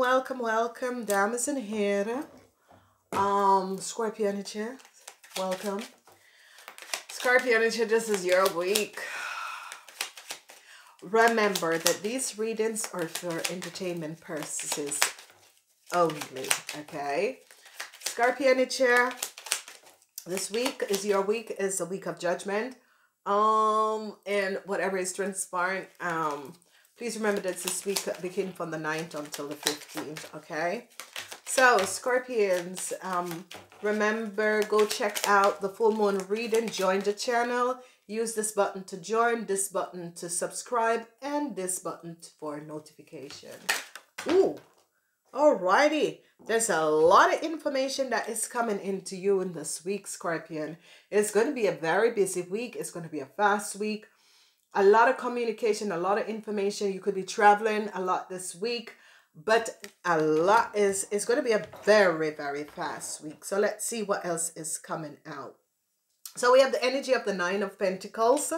Welcome, welcome, dames and heren. Um, Scorpio energy, welcome. Scorpio energy, this is your week. Remember that these readings are for entertainment purposes only, okay? Scorpio energy, this week is your week, is a week of judgment. Um, and whatever is transpiring, um, Please remember that this week begin from the 9th until the 15th, okay? So, Scorpions, um, remember, go check out the full moon reading, join the channel, use this button to join, this button to subscribe, and this button for notification. Ooh, alrighty. There's a lot of information that is coming into you in this week, Scorpion. It's going to be a very busy week. It's going to be a fast week a lot of communication, a lot of information. You could be traveling a lot this week, but a lot is is going to be a very very fast week. So let's see what else is coming out. So we have the energy of the Nine of Pentacles.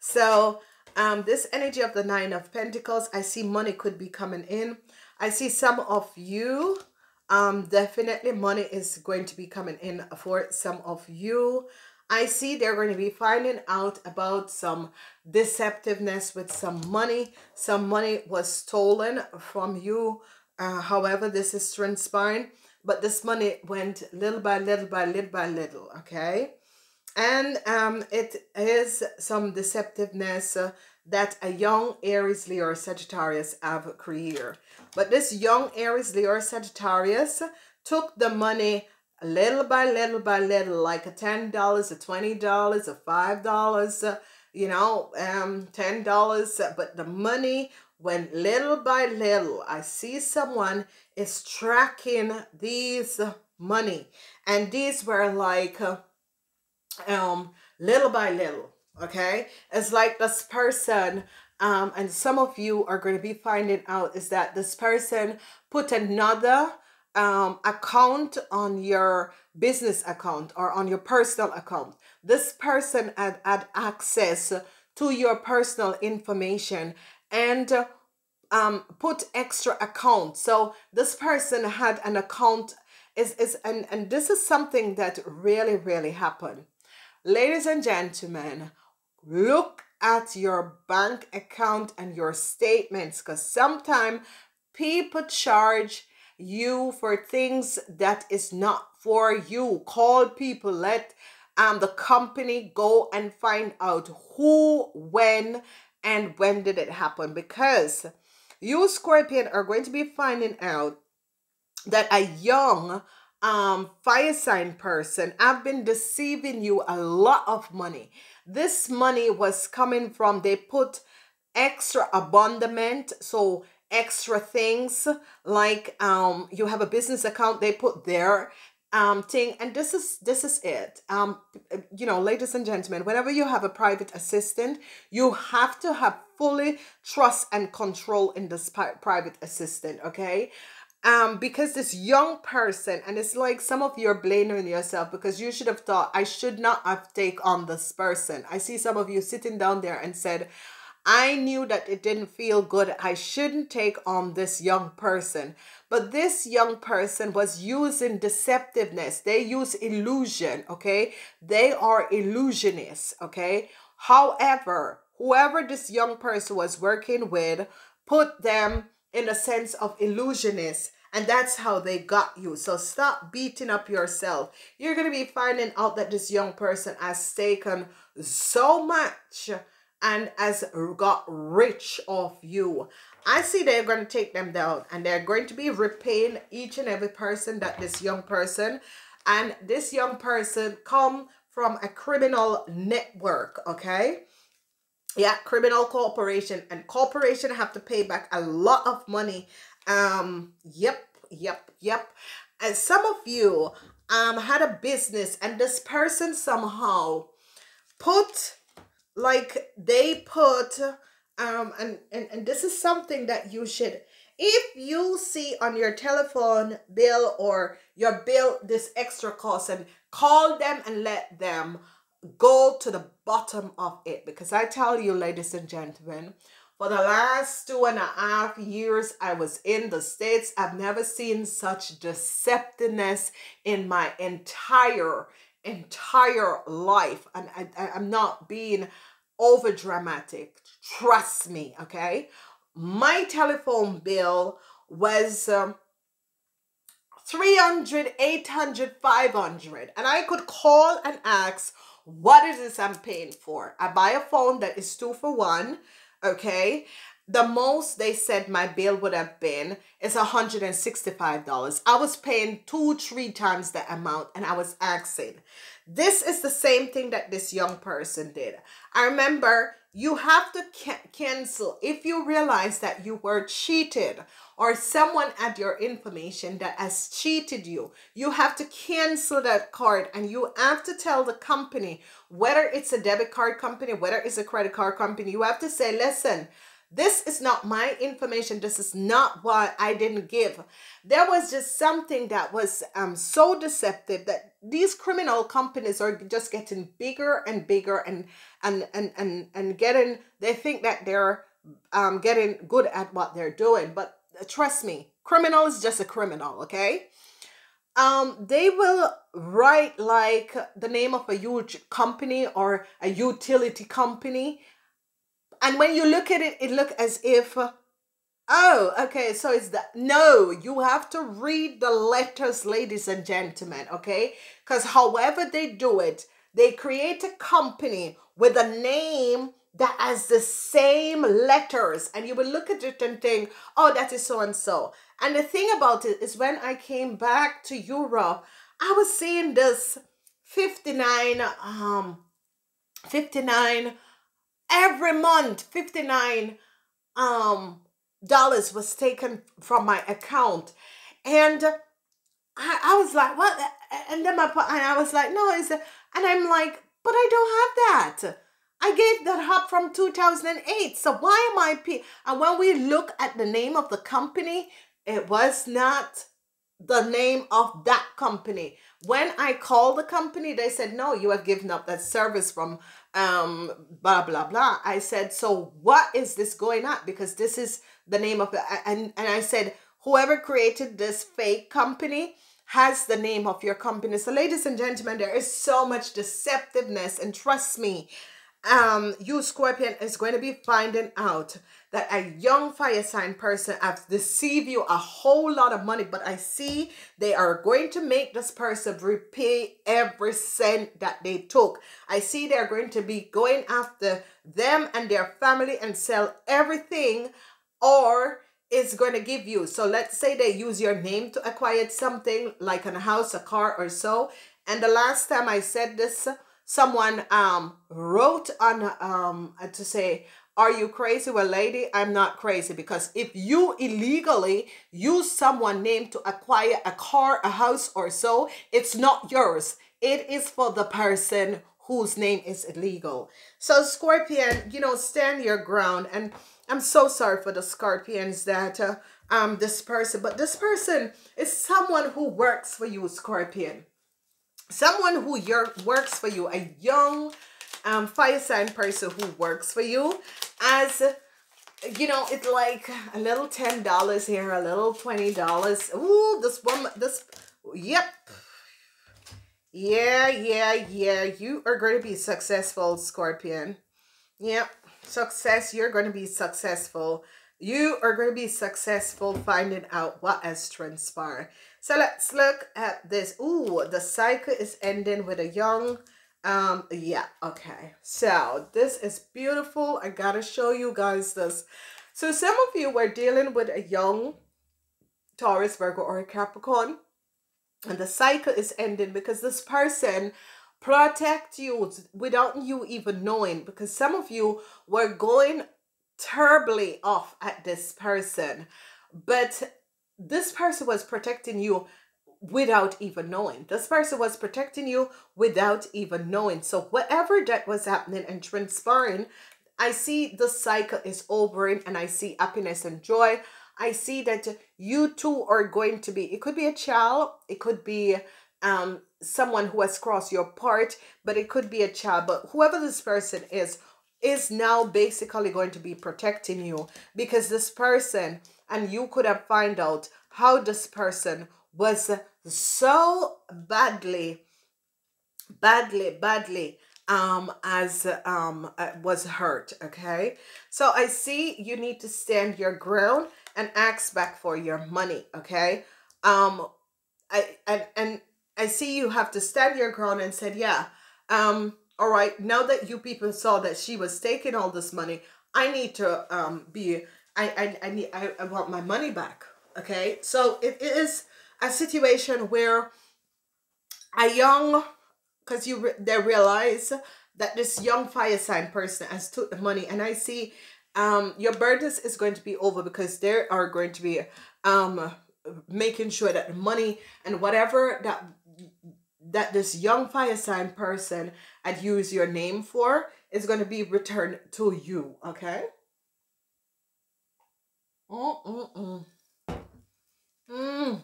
So um this energy of the Nine of Pentacles, I see money could be coming in. I see some of you um definitely money is going to be coming in for some of you I see they're going to be finding out about some deceptiveness with some money. Some money was stolen from you. Uh, however, this is transpiring. But this money went little by little by little by little, okay? And um, it is some deceptiveness uh, that a young Aries, Leo, or Sagittarius have created. But this young Aries, Leo, or Sagittarius took the money little by little by little, like a ten dollars, a twenty dollars, a five dollars, uh, you know, um, ten dollars. Uh, but the money went little by little. I see someone is tracking these money, and these were like, uh, um, little by little. Okay, it's like this person um, and some of you are going to be finding out is that this person put another um, account on your business account or on your personal account. This person had, had access to your personal information and um, put extra account. So this person had an account is, is and, and this is something that really, really happened. Ladies and gentlemen, look at your bank account and your statements because sometimes people charge you for things that is not for you. Call people, let um the company go and find out who, when, and when did it happen because you Scorpion are going to be finding out that a young um fire sign person I've been deceiving you a lot of money. This money was coming from they put extra abundament so extra things like um you have a business account they put their um thing and this is this is it. Um you know ladies and gentlemen whenever you have a private assistant you have to have fully trust and control in this private assistant okay? Um because this young person and it's like some of you are blaming yourself because you should have thought i should not have take on this person. I see some of you sitting down there and said I knew that it didn't feel good. I shouldn't take on this young person. But this young person was using deceptiveness. They use illusion, okay? They are illusionists, okay? However, whoever this young person was working with put them in a sense of illusionists and that's how they got you. So stop beating up yourself. You're going to be finding out that this young person has taken so much and has got rich of you. I see they're going to take them down and they're going to be repaying each and every person that this young person and this young person come from a criminal network, okay? Yeah, criminal corporation and corporation have to pay back a lot of money. Um, yep, yep, yep. And some of you um had a business and this person somehow put like they put um and, and and this is something that you should if you see on your telephone bill or your bill this extra cost and call them and let them go to the bottom of it. Because i tell you ladies and gentlemen For the last two and a half years I was in the States, I've never seen such deceptiveness in my entire, entire life. And I, I'm not being over dramatic. Trust me, okay? My telephone bill was um, 300, 800, 500. And I could call and ask, what is this I'm paying for? I buy a phone that is two for one okay the most they said my bill would have been is $165 i was paying two three times the amount and i was asking. This is the same thing that this young person did. I remember you have to ca cancel if you realize that you were cheated or someone had your information that has cheated you. You have to cancel that card and you have to tell the company whether it's a debit card company whether it's a credit card company you have to say listen this is not my information. This is not what I didn't give. There was just something that was um, so deceptive that these criminal companies are just getting bigger and bigger and and and and, and getting they think that they're um, getting good at what they're doing. But trust me, criminal is just a criminal, okay? Um, they will write like the name of a huge company or a utility company and when you look at it, it look as if, oh, okay, so it's that. No, you have to read the letters, ladies and gentlemen, okay? Because however they do it, they create a company with a name that has the same letters and you will look at it and think oh that is so and so and the thing about it is when i came back to europe i was seeing this 59 um 59 every month 59 um dollars was taken from my account. And I, I was like what? And then my and I was like no and I'm like but I don't have that. I gave that up from 2008 so why am I pay and when we look at the name of the company it was not the name of that company. When I called the company they said no you have given up that service from um blah blah blah. I said so what is this going on? Because this is the name of it and and i said whoever created this fake company has the name of your company. So ladies and gentlemen there is so much deceptiveness and trust me um you scorpion is going to be finding out that a young fire sign person has deceived you a whole lot of money but i see they are going to make this person repay every cent that they took. I see they're going to be going after them and their family and sell everything or is going to give you. So let's say they use your name to acquire something like a house a car or so. And the last time i said this someone um wrote on um to say are you crazy? Well lady i'm not crazy because if you illegally use someone name to acquire a car a house or so it's not yours. It is for the person whose name is illegal. So scorpion you know stand your ground. And i'm so sorry for the scorpions that uh, um this person but this person is someone who works for you scorpion. Someone who your works for you, a young um, fire sign person who works for you as you know, it's like a little $10 here, a little $20. Ooh, this woman, this, yep. Yeah, yeah, yeah. You are going to be successful, Scorpion. Yep. Success. You're going to be successful. You are going to be successful finding out what has transpired. So let's look at this. Ooh, the cycle is ending with a young, um, yeah, okay. So this is beautiful. I gotta show you guys this. So some of you were dealing with a young Taurus, Virgo, or a Capricorn. And the cycle is ending because this person protect you without you even knowing because some of you were going terribly off at this person but this person was protecting you without even knowing. This person was protecting you without even knowing. So whatever that was happening and transpiring, I see the cycle is overing and I see happiness and joy. I see that you two are going to be, it could be a child, it could be um someone who has crossed your part, but it could be a child. But whoever this person is, is now basically going to be protecting you because this person and you could have find out how this person was so badly badly badly um as um uh, was hurt okay? So i see you need to stand your ground and ask back for your money okay? Um i and and i see you have to stand your ground and said yeah um all right now that you people saw that she was taking all this money i need to um be i i, I need I, I want my money back okay? So it is a situation where a young because you they realize that this young fire sign person has took the money and i see um your burdens is going to be over because they are going to be um making sure that the money and whatever that that this young fire sign person had used your name for is going to be returned to you okay Mm-mm-mm. Mm.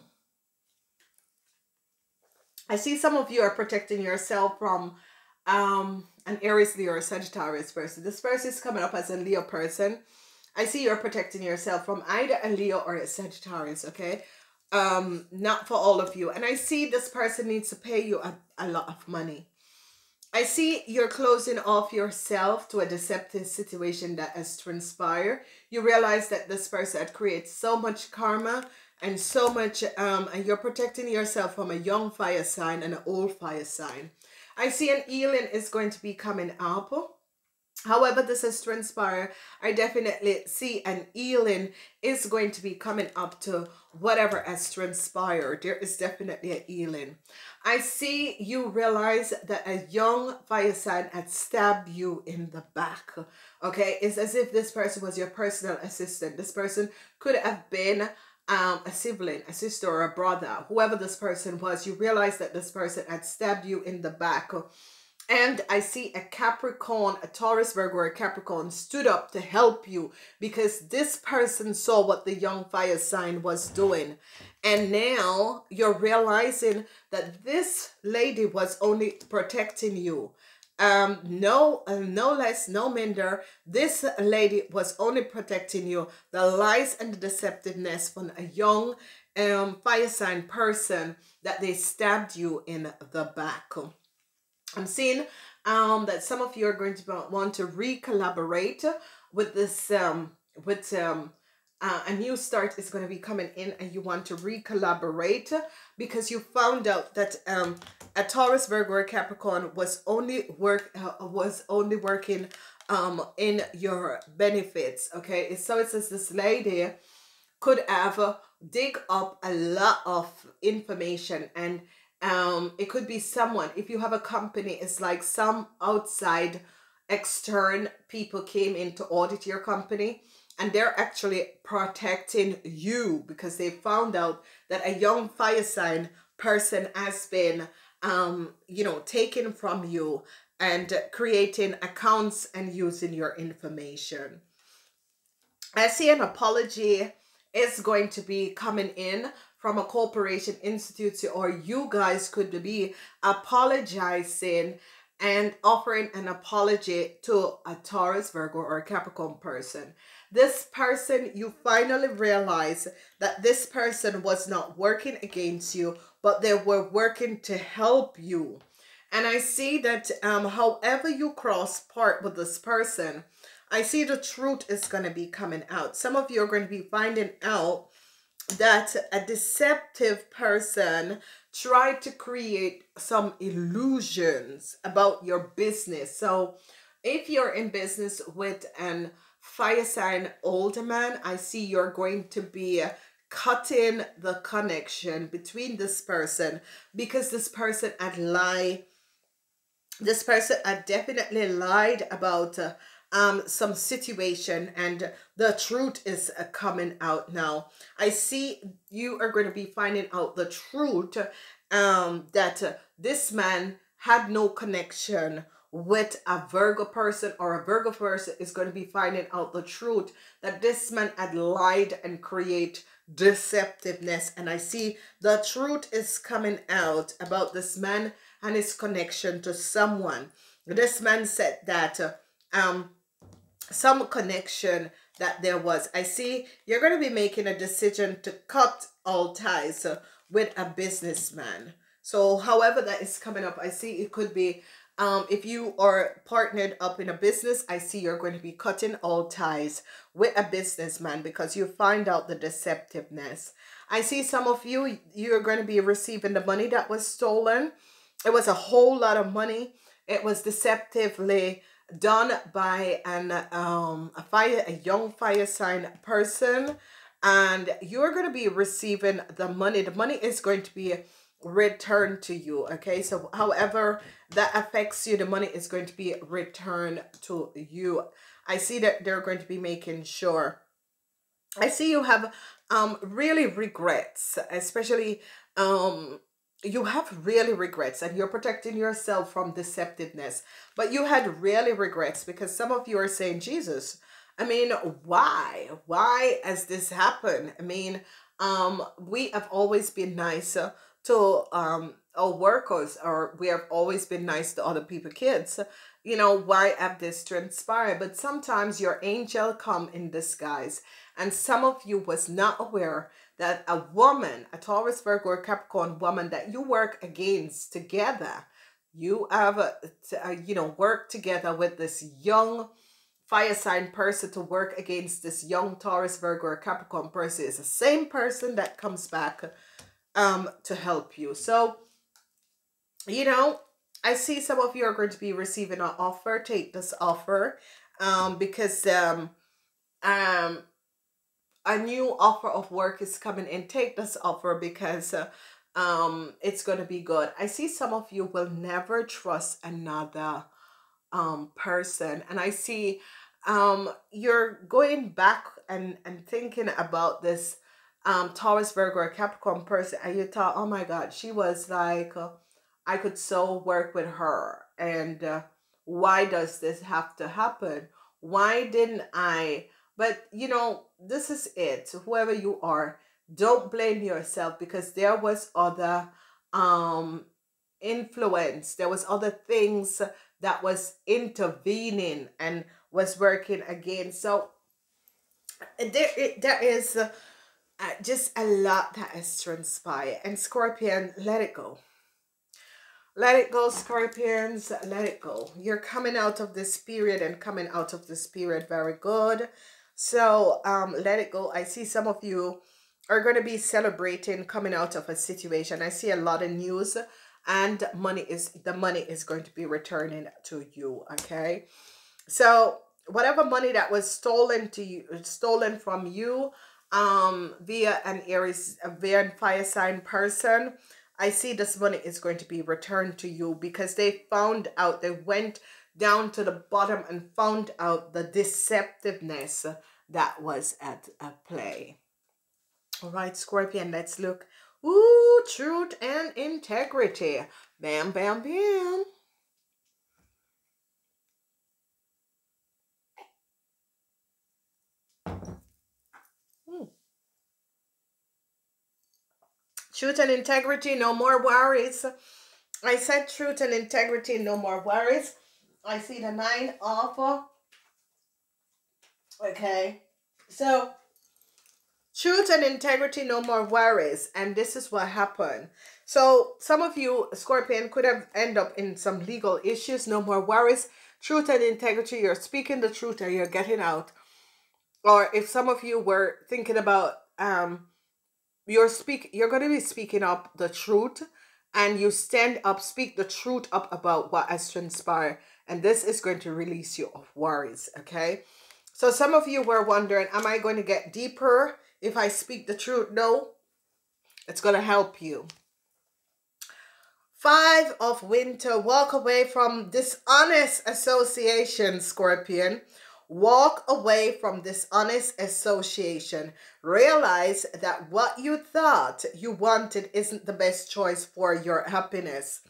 I see some of you are protecting yourself from um an Aries, Leo, or Sagittarius person. This person is coming up as a Leo person. I see you're protecting yourself from either a Leo or a Sagittarius, okay? Um, not for all of you. And I see this person needs to pay you a, a lot of money. I see you're closing off yourself to a deceptive situation that has transpired. You realize that this person had created so much karma and so much um and you're protecting yourself from a young fire sign and an old fire sign. I see an healing is going to be coming up however this has transpired. I definitely see an healing is going to be coming up to whatever has transpired. There is definitely a healing i see you realize that a young fire sign had stabbed you in the back. Okay? It's as if this person was your personal assistant. This person could have been um, a sibling, a sister, or a brother, whoever this person was, you realize that this person had stabbed you in the back. And I see a Capricorn, a Taurus, Virgo, or a Capricorn stood up to help you because this person saw what the young fire sign was doing. And now you're realizing that this lady was only protecting you um no uh, no less no minder this lady was only protecting you the lies and the deceptiveness from a young um fire sign person that they stabbed you in the back. I'm seeing um that some of you are going to want to re-collaborate with this um with um uh, a new start is going to be coming in and you want to re-collaborate because you found out that um a Taurus, Virgo, or Capricorn was only work uh, was only working um in your benefits. Okay, so it says this lady could have dig up a lot of information and um it could be someone if you have a company it's like some outside extern people came in to audit your company and they're actually protecting you because they found out that a young fire sign person has been um, you know, taken from you and creating accounts and using your information. I see an apology is going to be coming in from a corporation institute or you guys could be apologizing and offering an apology to a Taurus, Virgo, or a Capricorn person. This person, you finally realize that this person was not working against you but they were working to help you. And I see that um, however you cross part with this person, I see the truth is going to be coming out. Some of you are going to be finding out that a deceptive person tried to create some illusions about your business. So if you're in business with an fire sign older man, I see you're going to be cutting the connection between this person because this person had lied this person had definitely lied about uh, um some situation and the truth is uh, coming out now. I see you are going to be finding out the truth um that uh, this man had no connection with a Virgo person or a Virgo person is going to be finding out the truth that this man had lied and create deceptiveness and I see the truth is coming out about this man and his connection to someone. This man said that um some connection that there was. I see you're going to be making a decision to cut all ties with a businessman. So however that is coming up, I see it could be um, if you are partnered up in a business, I see you're going to be cutting all ties with a businessman because you find out the deceptiveness. I see some of you, you're going to be receiving the money that was stolen. It was a whole lot of money. It was deceptively done by an um a fire a young fire sign person and you're going to be receiving the money the money is going to be returned to you okay? So however that affects you the money is going to be returned to you. I see that they're going to be making sure. I see you have um really regrets especially um you have really regrets and you're protecting yourself from deceptiveness. But you had really regrets because some of you are saying jesus i mean why? Why has this happened? I mean um we have always been nice to um our workers or we have always been nice to other people kids. You know why have this transpired but sometimes your angel come in disguise and some of you was not aware that a woman, a Taurus, Virgo, or Capricorn woman that you work against together, you have, a, a, you know, work together with this young fire sign person to work against this young Taurus, Virgo, or Capricorn person. Is the same person that comes back um, to help you. So, you know, I see some of you are going to be receiving an offer. Take this offer um, because um, um, a new offer of work is coming in, take this offer because uh, um it's going to be good. I see some of you will never trust another um person and I see um you're going back and and thinking about this um Taurus Virgo or Capricorn person and you thought oh my god she was like uh, I could so work with her and uh, why does this have to happen why didn't I but you know, this is it. Whoever you are, don't blame yourself because there was other um influence. There was other things that was intervening and was working against. So there, there is uh, just a lot that has transpired. And Scorpion, let it go. Let it go, Scorpions. Let it go. You're coming out of this period and coming out of this period very good. So um, let it go. I see some of you are going to be celebrating coming out of a situation. I see a lot of news and money is the money is going to be returning to you. Okay. So whatever money that was stolen to you, stolen from you um, via an Aries, a fire sign person, I see this money is going to be returned to you because they found out, they went down to the bottom and found out the deceptiveness that was at a play. All right, Scorpion, let's look. Ooh, truth and integrity. Bam, bam, bam. Truth and integrity, no more worries. I said truth and integrity, no more worries. I see the nine of Okay. So truth and integrity, no more worries. And this is what happened. So some of you, Scorpion, could have end up in some legal issues. No more worries. Truth and integrity, you're speaking the truth and you're getting out. Or if some of you were thinking about um you're speak you're going to be speaking up the truth and you stand up, speak the truth up about what has transpired. And this is going to release you of worries, okay? So some of you were wondering, am I going to get deeper if I speak the truth? No, it's going to help you. Five of winter, walk away from dishonest association, Scorpion. Walk away from dishonest association. Realize that what you thought you wanted isn't the best choice for your happiness.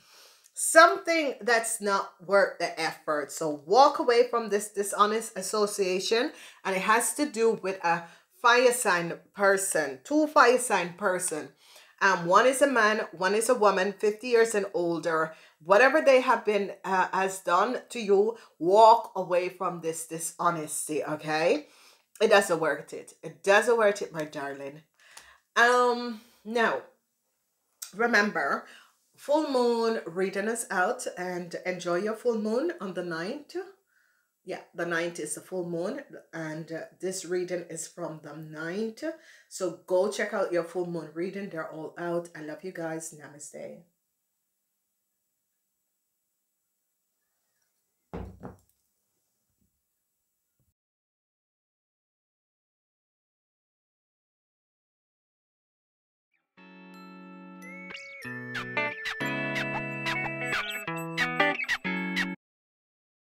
Something that's not worth the effort. So walk away from this dishonest association. And it has to do with a fire sign person, two fire sign person. Um, one is a man, one is a woman, 50 years and older. Whatever they have been uh, has done to you, walk away from this dishonesty, okay? It doesn't worth it. It doesn't worth it, my darling. Um, now, remember, full moon reading us out and enjoy your full moon on the 9th yeah the ninth is the full moon and uh, this reading is from the ninth. So go check out your full moon reading. They're all out. I love you guys. Namaste